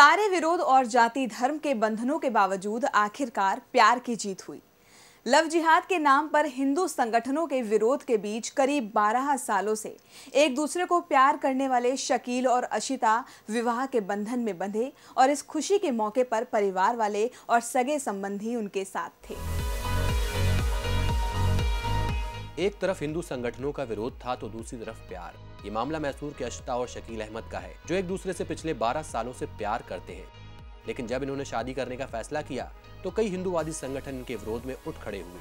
सारे विरोध और जाति धर्म के बंधनों के बावजूद आखिरकार प्यार की जीत हुई। लव जिहाद के नाम पर हिंदू संगठनों के विरोध के बीच करीब 12 सालों से एक दूसरे को प्यार करने वाले शकील और अशिता विवाह के बंधन में बंधे और इस खुशी के मौके पर परिवार वाले और सगे संबंधी उनके साथ थे। एक तरफ़ हिंदू संगठनों का विरोध था तो दूसरी तरफ़ प्यार। ये मामला मैसूर के अश्ता और शकील अहमद का है, जो एक दूसरे से पिछले 12 सालों से प्यार करते हैं। लेकिन जब इन्होंने शादी करने का फैसला किया तो कई हिंदूवादी संगठन इनके विरोध में उठ खड़े हुए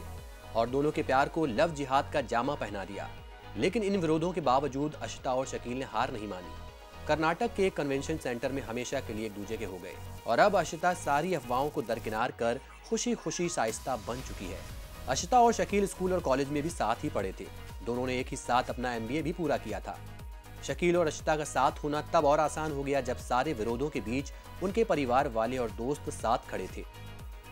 और दोनों के प्यार को लव जिहाद का जामा पहना दिया। लेकिन इन विरोधों के बावजूद अश्ता और शकील ने हार नहीं मानी। कर्नाटक के कन्वेंशन सेंटर में हमेशा के लिए एक दूजे के हो गए और अब अशिता सारी अफवाहों को दरकिनार कर खुशी खुशी साइस्ता बन चुकी है। अशिता और शकील स्कूल और कॉलेज में भी साथ ही पढ़े थे। दोनों ने एक ही साथ अपना एमबीए भी पूरा किया था। शकील और अशिता का साथ होना तब और आसान हो गया जब सारे विरोधों के बीच उनके परिवार वाले और दोस्त साथ खड़े थे।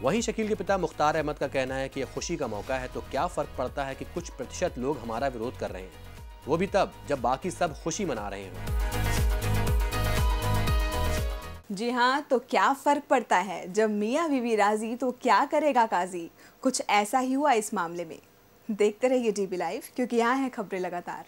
वहीं शकील के पिता मुख्तार अहमद का कहना है कि यह खुशी का मौका है तो क्या फ़र्क पड़ता है कि कुछ प्रतिशत लोग हमारा विरोध कर रहे हैं? वो भी तब, जब बाकी सब खुशी मना रहे हैं। जी हाँ तो क्या फ़र्क पड़ता है? जब मियाँ बीवी राज़ी तो क्या करेगा काजी? कुछ ऐसा ही हुआ इस मामले में। देखते रहिए डीबी लाइव, क्योंकि यहाँ है खबरें लगातार।